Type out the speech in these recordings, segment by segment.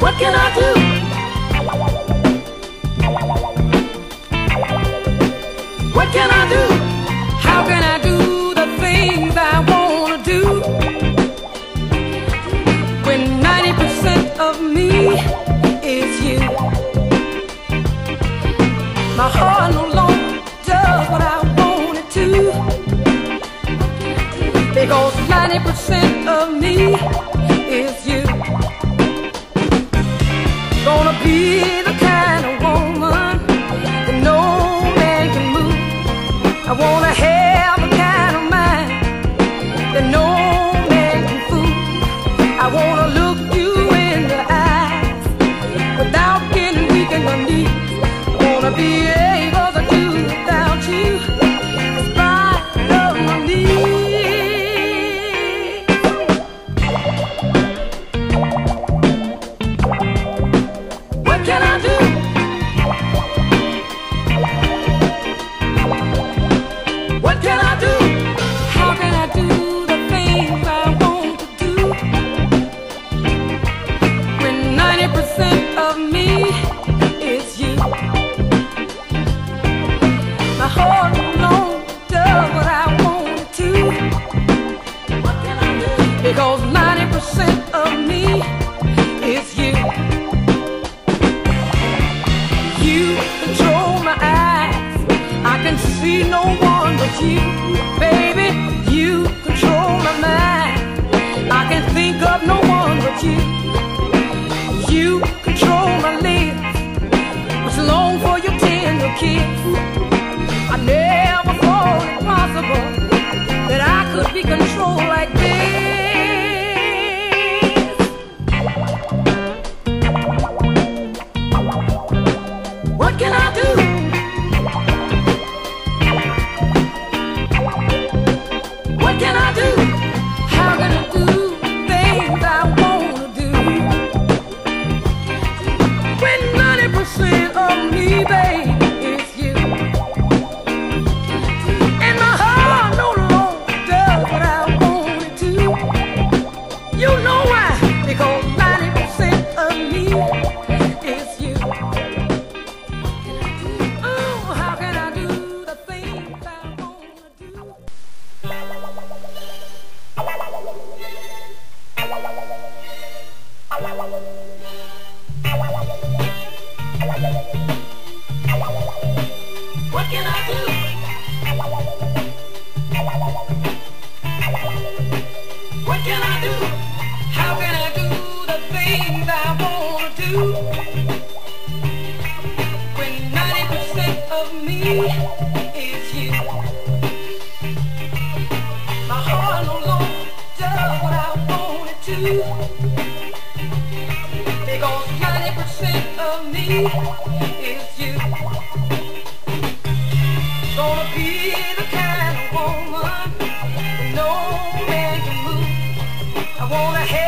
What can I do? What can I do? How can I do the things I want to do? When 90% of me is you. My heart no longer does what I want it to. Because 90% of me 一 see no one but you, baby. You control my mind. I can think of no one but you. You can I do? How can I do the things I want to do? When 90% of me is you. My heart no longer does what I want it to. Because 90% of me wanna hear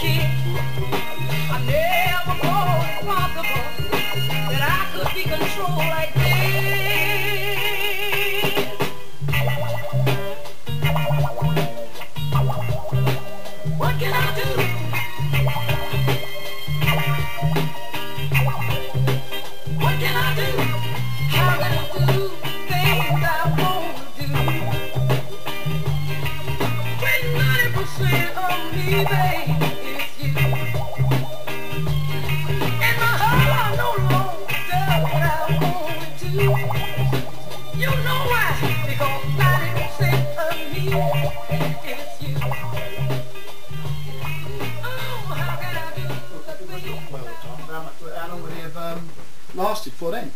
I never thought it possible that I could be controlled like this. What can I do? What can I do? How can I do things I baby. Lasted for then?